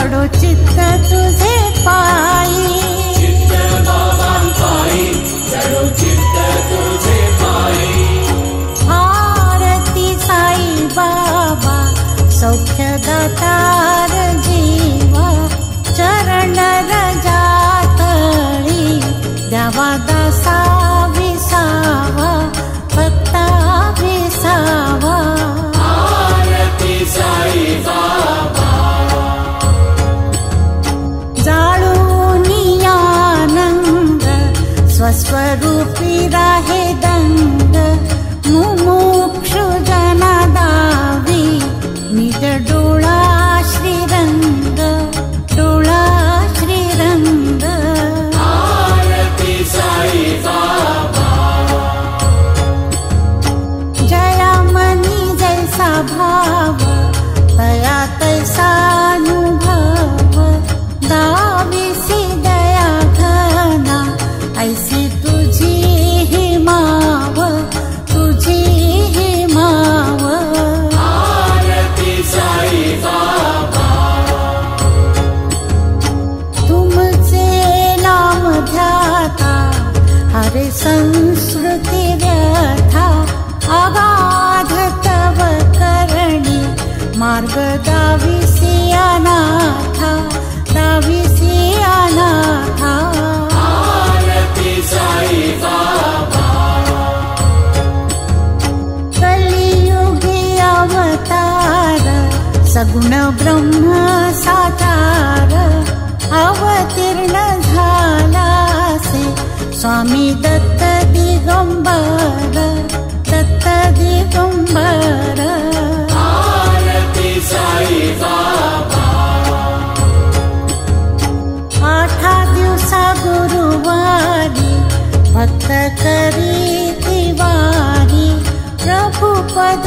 பாடோ भाव तया तैसानुभव दावे से दया घना ऐसी तुझी ही माव तुझे ही माव आरती साई बाबा तुमचे नाम ध्याता हर संस्कृति व्यथा आगा सगुण ब्रह्म साकार अवतीर्ण स्वामी दत्त दिगम्बर दत्त पाठा गुरुवारी सा करी दिवारी प्रभु पद